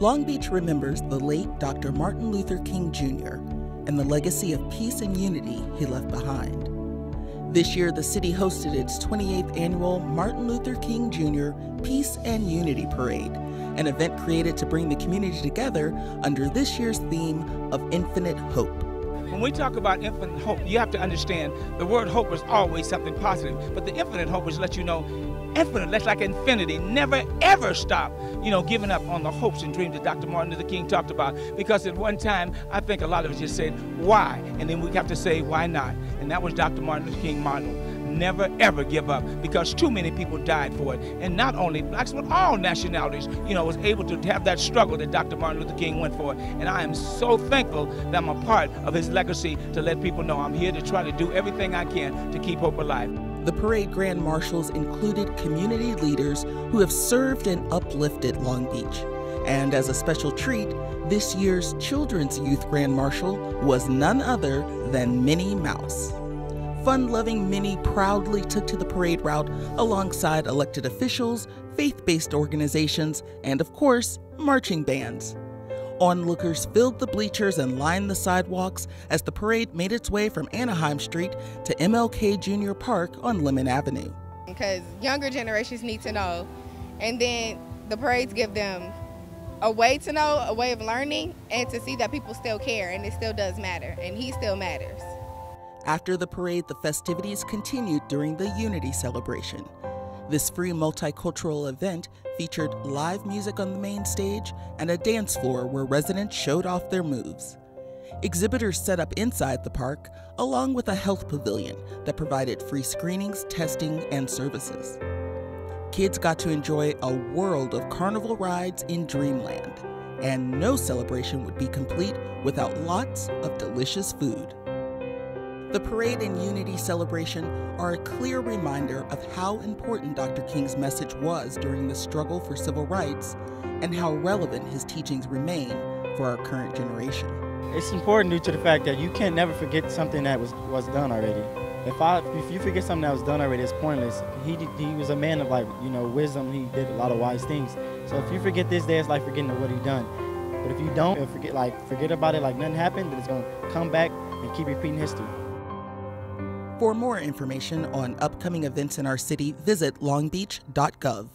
Long Beach remembers the late Dr. Martin Luther King Jr. and the legacy of peace and unity he left behind. This year, the city hosted its 28th annual Martin Luther King Jr. Peace and Unity Parade, an event created to bring the community together under this year's theme of infinite hope. When we talk about infinite hope, you have to understand the word hope is always something positive, but the infinite hope is let you know infinite, that's like infinity. Never ever stop, you know, giving up on the hopes and dreams that Dr. Martin Luther King talked about. Because at one time, I think a lot of us just said, why? And then we have to say, why not? And that was Dr. Martin Luther King model never ever give up because too many people died for it. And not only blacks, but all nationalities, you know, was able to have that struggle that Dr. Martin Luther King went for. And I am so thankful that I'm a part of his legacy to let people know I'm here to try to do everything I can to keep hope alive. The parade grand marshals included community leaders who have served and uplifted Long Beach. And as a special treat, this year's Children's Youth Grand Marshal was none other than Minnie Mouse. Fun loving Minnie proudly took to the parade route alongside elected officials, faith based organizations, and of course, marching bands. Onlookers filled the bleachers and lined the sidewalks as the parade made its way from Anaheim Street to MLK Junior Park on Lemon Avenue. Because younger generations need to know, and then the parades give them a way to know, a way of learning, and to see that people still care and it still does matter, and he still matters. After the parade, the festivities continued during the Unity celebration. This free multicultural event featured live music on the main stage and a dance floor where residents showed off their moves. Exhibitors set up inside the park, along with a health pavilion that provided free screenings, testing, and services. Kids got to enjoy a world of carnival rides in Dreamland, and no celebration would be complete without lots of delicious food. The parade and unity celebration are a clear reminder of how important Dr. King's message was during the struggle for civil rights and how relevant his teachings remain for our current generation. It's important due to the fact that you can't never forget something that was, was done already. If I if you forget something that was done already, it's pointless. He he was a man of like you know wisdom. He did a lot of wise things. So if you forget this day, it's like forgetting what he done. But if you don't forget like forget about it like nothing happened, then it's gonna come back and keep repeating history. For more information on upcoming events in our city, visit longbeach.gov.